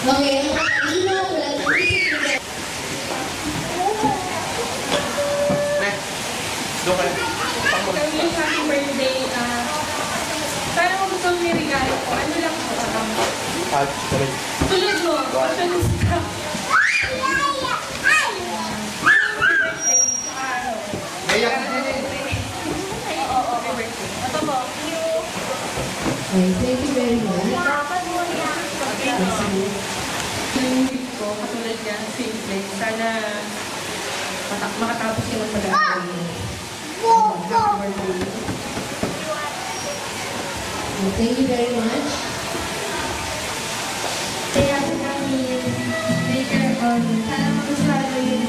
Okay, ang matalino, walang isip na Doon ka. Kami sa happy birthday, ah, sana mo gusto may regalo ko, ano lang po, um, Ah, tulad mo. Matak makatapos mag-aaral. Happy birthday. Okay, thank you very much. Kaya kami later on, sana magustuhan mo yung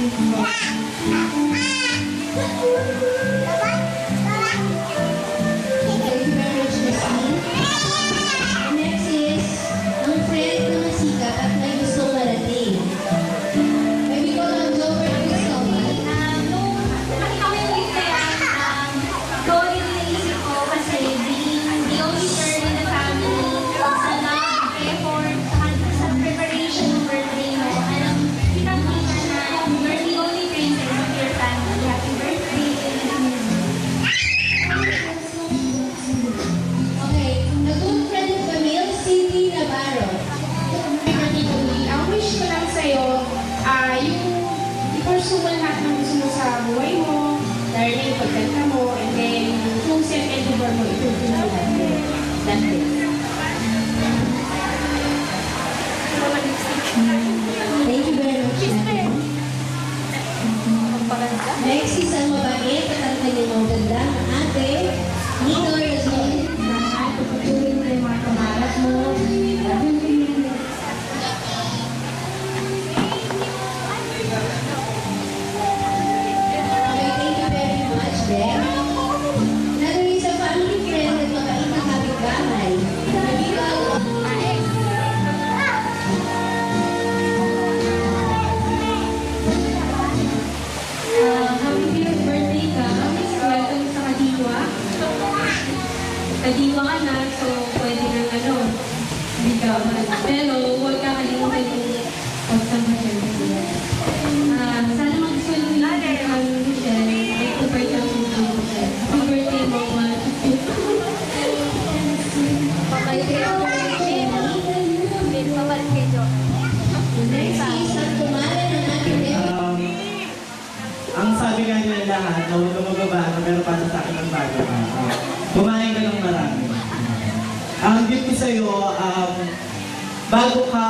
i-pursue mo lahat ng gusto mo sa buhay mo, learning, pagkanta mo, and then kung self-endeavor mo, ituloy mo lahat yun. That's it. Thank you very much. Next is ang mabait at ang kanyang maganda lahat, na huwag ka magbaba, pero para sa akin ang bago kumain ka ng marami. Ang gift ko sa'yo, um, bago ka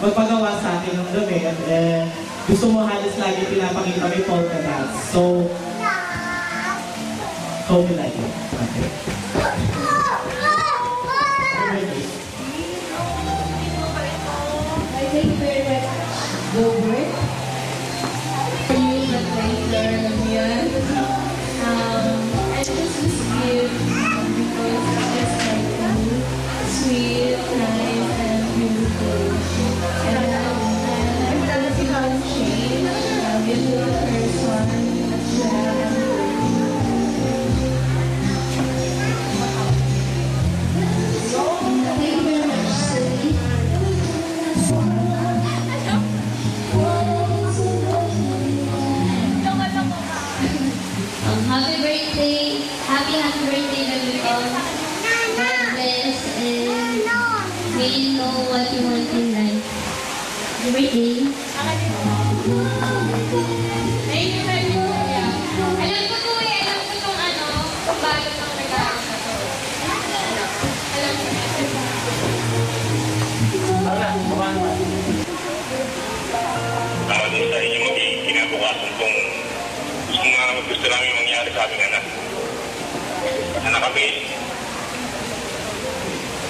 magpagawa sa akin ng damit, eh, gusto mo halos lagi pinapakita may polka dots. So, so me like it. Okay. Yeah. Alam ko to eh, alam ko tong ano, kung bakit ang regalo. Alam ko. para din sa inyong magiging kinabukasan kung gusto nga gusto namin mangyari sa aming anak. Anak kami,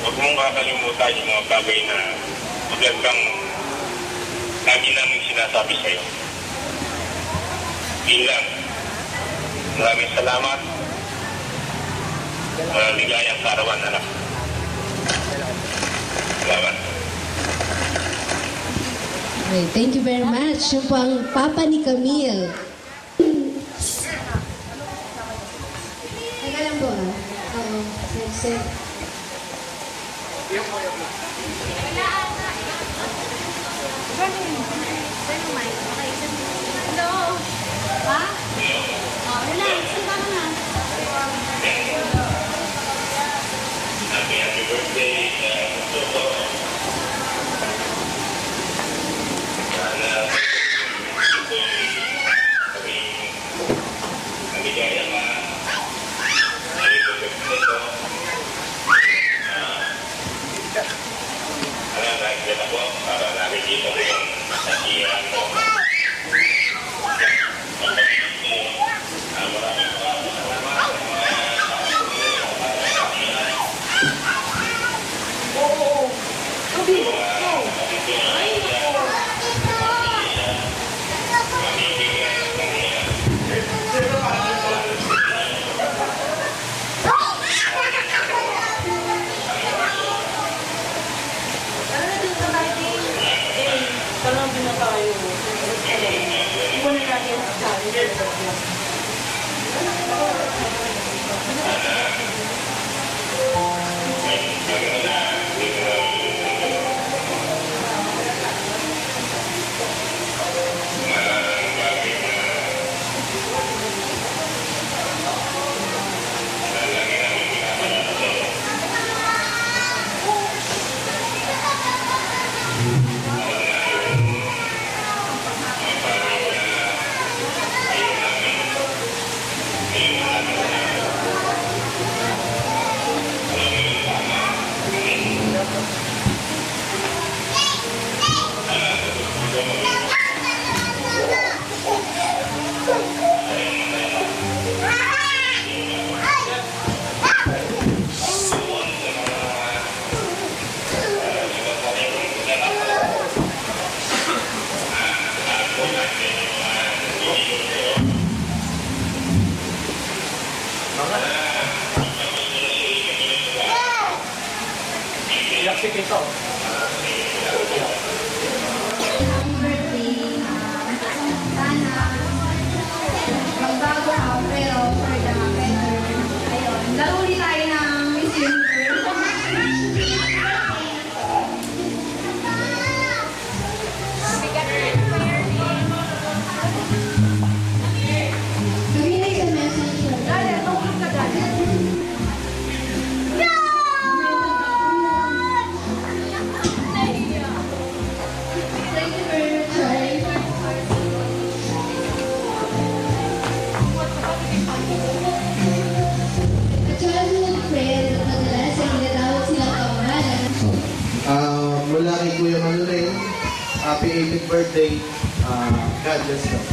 huwag mong kakalimutan yung mga bagay na magandang lagi namin sinasabi sa iyo. Bilang, maraming salamat. Maligayang karawan, anak. Salamat. Okay, thank you very much. Yung pang papa ni Camille. Teka lang po ah. Oo. Sir. Ganun. Ganun, Mike. Okay, ganun. Hello. Ha? Oh, relax. やっけていたわ。happy 18th birthday. Uh, God bless you.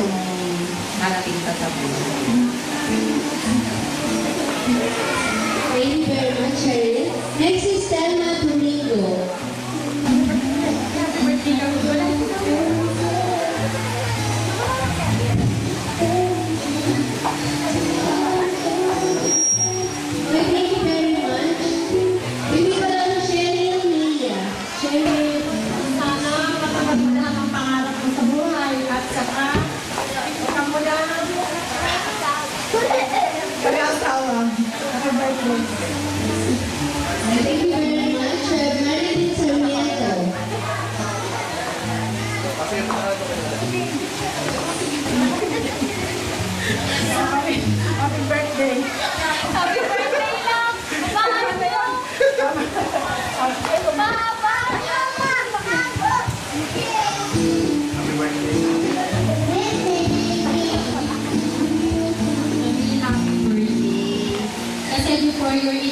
gustong narating ka. Thank you. for your